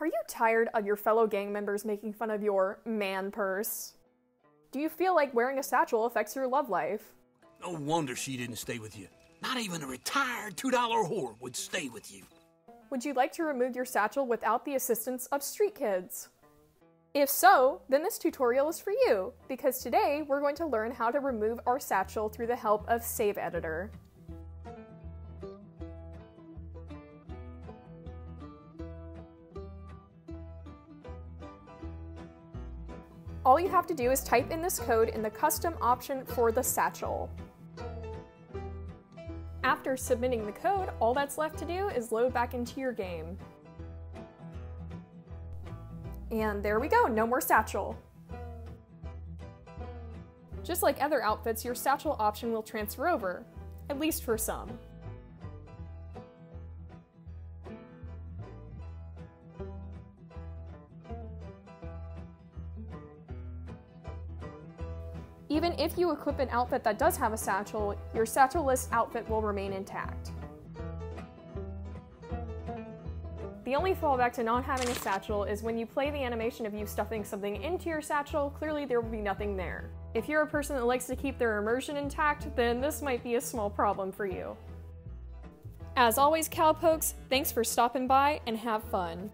Are you tired of your fellow gang members making fun of your man purse? Do you feel like wearing a satchel affects your love life? No wonder she didn't stay with you. Not even a retired $2 whore would stay with you. Would you like to remove your satchel without the assistance of street kids? If so, then this tutorial is for you, because today we're going to learn how to remove our satchel through the help of Save Editor. All you have to do is type in this code in the custom option for the satchel. After submitting the code, all that's left to do is load back into your game. And there we go, no more satchel. Just like other outfits, your satchel option will transfer over, at least for some. Even if you equip an outfit that does have a satchel, your satchel-less outfit will remain intact. The only fallback to not having a satchel is when you play the animation of you stuffing something into your satchel, clearly there will be nothing there. If you're a person that likes to keep their immersion intact, then this might be a small problem for you. As always, Cowpokes, thanks for stopping by and have fun.